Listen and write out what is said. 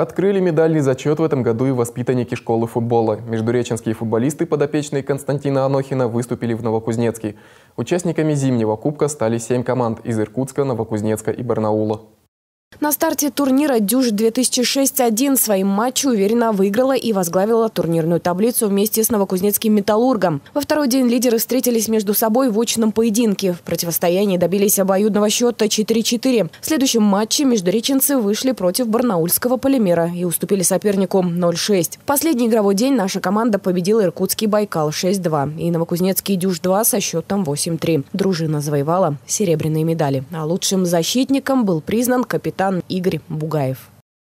Открыли медальный зачет в этом году и воспитанники школы футбола. Междуреченские футболисты, подопечные Константина Анохина, выступили в Новокузнецке. Участниками зимнего кубка стали семь команд из Иркутска, Новокузнецка и Барнаула. На старте турнира «Дюж-2006-1» своим матчем уверенно выиграла и возглавила турнирную таблицу вместе с новокузнецким «Металлургом». Во второй день лидеры встретились между собой в очном поединке. В противостоянии добились обоюдного счета 4-4. В следующем матче междуреченцы вышли против барнаульского полимера и уступили сопернику 0-6. В последний игровой день наша команда победила иркутский «Байкал» 6-2 и новокузнецкий «Дюж-2» со счетом 8-3. Дружина завоевала серебряные медали. А лучшим защитником был признан капитан капитан Игорь Бугаев.